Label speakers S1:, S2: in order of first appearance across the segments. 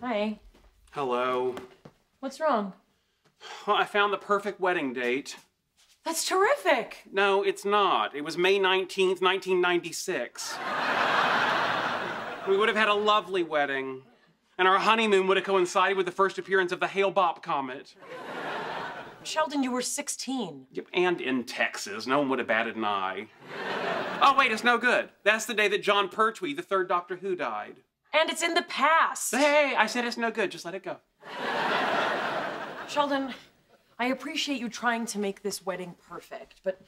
S1: Hi.
S2: Hello.
S1: What's wrong?
S2: Well, I found the perfect wedding date.
S1: That's terrific.
S2: No, it's not. It was May 19th, 1996. we would have had a lovely wedding, and our honeymoon would have coincided with the first appearance of the Hale Bopp comet.
S1: Sheldon, you were 16.
S2: Yep, and in Texas. No one would have batted an eye. Oh, wait, it's no good. That's the day that Jon Pertwee, the third Doctor Who, died.
S1: And it's in the past.
S2: Hey, I said it's no good. Just let it go.
S1: Sheldon, I appreciate you trying to make this wedding perfect, but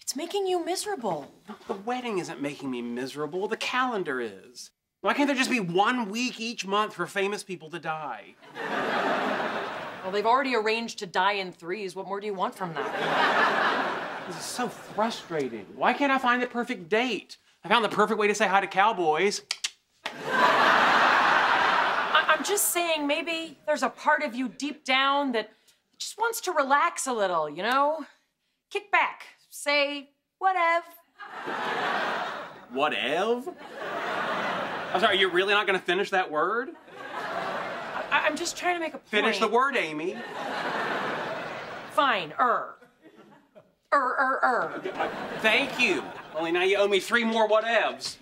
S1: it's making you miserable.
S2: The wedding isn't making me miserable. The calendar is. Why can't there just be one week each month for famous people to die?
S1: Well, they've already arranged to die in threes. What more do you want from that?
S2: This is so frustrating. Why can't I find the perfect date? I found the perfect way to say hi to cowboys.
S1: Just saying, maybe there's a part of you deep down that just wants to relax a little, you know? Kick back, say, whatever.
S2: Whatever? I'm sorry, you're really not gonna finish that word?
S1: I- I'm just trying to make a point.
S2: Finish the word, Amy.
S1: Fine, er. Er, er, er.
S2: Thank you. Only now you owe me three more whatevs.